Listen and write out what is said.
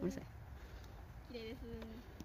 ごめんなさい。綺麗です「